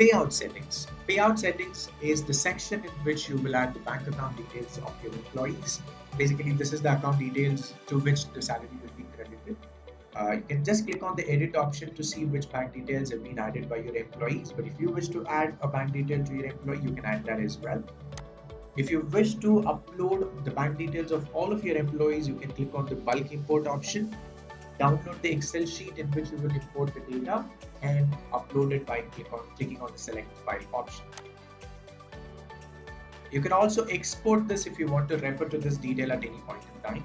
payout settings. Payout settings is the section in which you will add the bank account details of your employees. Basically, this is the account details to which the salary will be credited. Uh, you can just click on the edit option to see which bank details have been added by your employees. But if you wish to add a bank detail to your employee, you can add that as well. If you wish to upload the bank details of all of your employees, you can click on the bulk import option download the Excel sheet in which you will import the data and upload it by clicking on the select file option. You can also export this if you want to refer to this detail at any point in time.